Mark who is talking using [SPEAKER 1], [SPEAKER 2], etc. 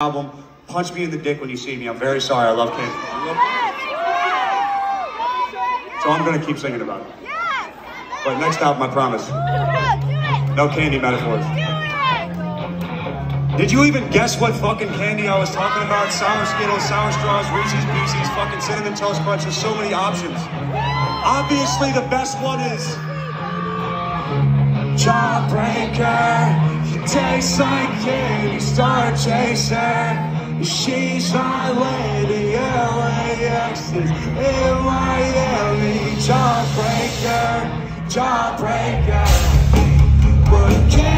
[SPEAKER 1] album. Punch me in the dick when you see me. I'm very sorry. I love Candy. So I'm gonna keep singing about it. But next album, I promise. No candy metaphors. Did you even guess what fucking candy I was talking about? Sour Skittles, Sour Straws, Reese's Pieces, fucking Cinnamon Toast Crunch. There's so many options. Obviously, the best one is Jawbreaker. Tastes like candy, star chaser. She's my lady, LAX Miami. Jawbreaker, jawbreaker. Would kill